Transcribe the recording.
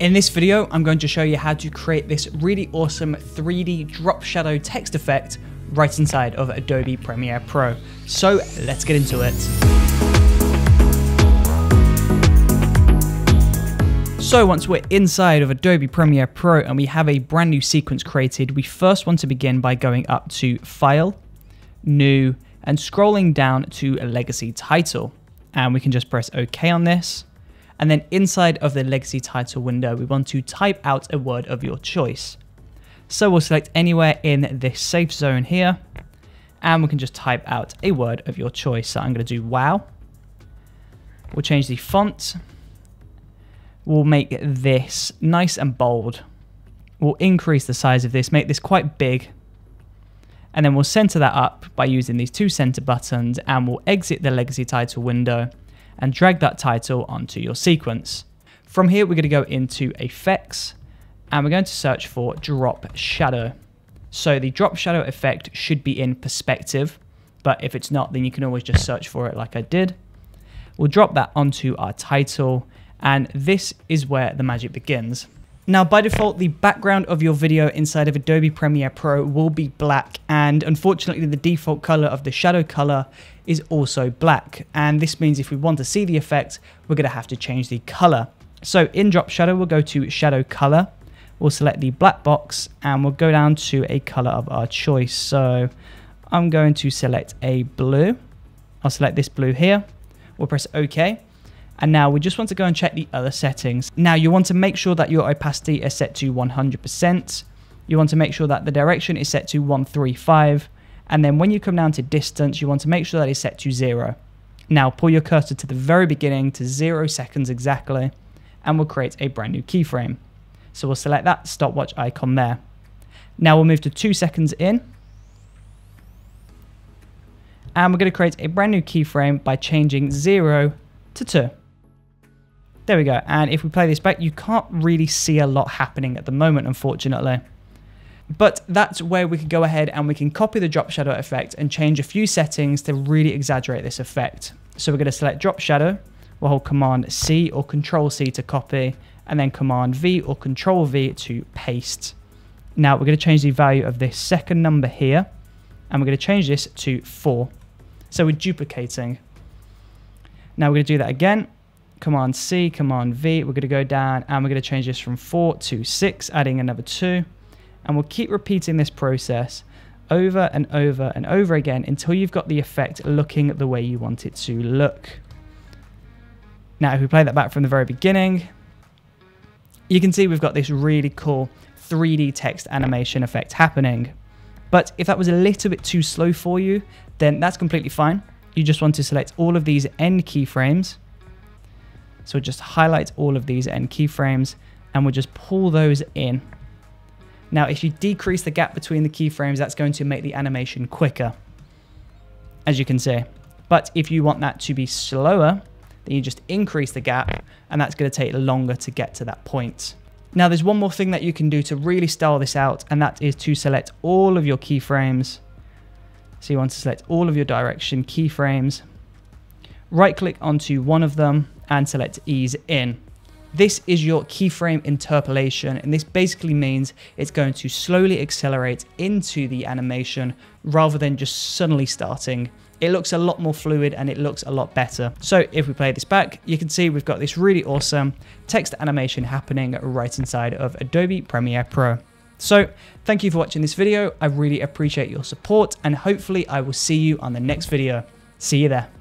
In this video, I'm going to show you how to create this really awesome 3D drop shadow text effect right inside of Adobe Premiere Pro. So let's get into it. So once we're inside of Adobe Premiere Pro and we have a brand new sequence created, we first want to begin by going up to File, New, and scrolling down to Legacy Title. And we can just press OK on this. And then inside of the Legacy Title window, we want to type out a word of your choice. So we'll select anywhere in this safe zone here, and we can just type out a word of your choice. So I'm going to do wow. We'll change the font. We'll make this nice and bold. We'll increase the size of this, make this quite big. And then we'll center that up by using these two center buttons and we'll exit the legacy title window and drag that title onto your sequence. From here, we're going to go into effects and we're going to search for drop shadow. So the drop shadow effect should be in perspective, but if it's not, then you can always just search for it like I did. We'll drop that onto our title, and this is where the magic begins. Now, by default, the background of your video inside of Adobe Premiere Pro will be black, and unfortunately, the default color of the shadow color is also black. And this means if we want to see the effect, we're going to have to change the color. So in Drop Shadow, we'll go to Shadow Color, we'll select the black box, and we'll go down to a color of our choice. So I'm going to select a blue. I'll select this blue here. We'll press OK and now we just want to go and check the other settings. Now you want to make sure that your opacity is set to 100%. You want to make sure that the direction is set to 135. And then when you come down to distance, you want to make sure that it's set to zero. Now pull your cursor to the very beginning to zero seconds exactly, and we'll create a brand new keyframe. So we'll select that stopwatch icon there. Now we'll move to two seconds in. And we're going to create a brand new keyframe by changing zero to two. There we go. And if we play this back, you can't really see a lot happening at the moment, unfortunately. But that's where we can go ahead and we can copy the drop shadow effect and change a few settings to really exaggerate this effect. So we're going to select drop shadow. We'll hold Command C or Control C to copy and then Command V or Control V to paste. Now we're going to change the value of this second number here and we're going to change this to 4. So we're duplicating. Now we're going to do that again Command C, Command V. We're going to go down and we're going to change this from 4 to 6, adding another 2. And we'll keep repeating this process over and over and over again until you've got the effect looking the way you want it to look. Now, if we play that back from the very beginning, you can see we've got this really cool 3D text animation effect happening. But if that was a little bit too slow for you, then that's completely fine. You just want to select all of these end keyframes so just highlight all of these end keyframes and we'll just pull those in. Now, if you decrease the gap between the keyframes, that's going to make the animation quicker, as you can see. But if you want that to be slower, then you just increase the gap and that's going to take longer to get to that point. Now, there's one more thing that you can do to really style this out, and that is to select all of your keyframes. So you want to select all of your direction keyframes, right click onto one of them and select ease in. This is your keyframe interpolation, and this basically means it's going to slowly accelerate into the animation rather than just suddenly starting. It looks a lot more fluid and it looks a lot better. So if we play this back, you can see we've got this really awesome text animation happening right inside of Adobe Premiere Pro. So thank you for watching this video. I really appreciate your support and hopefully I will see you on the next video. See you there.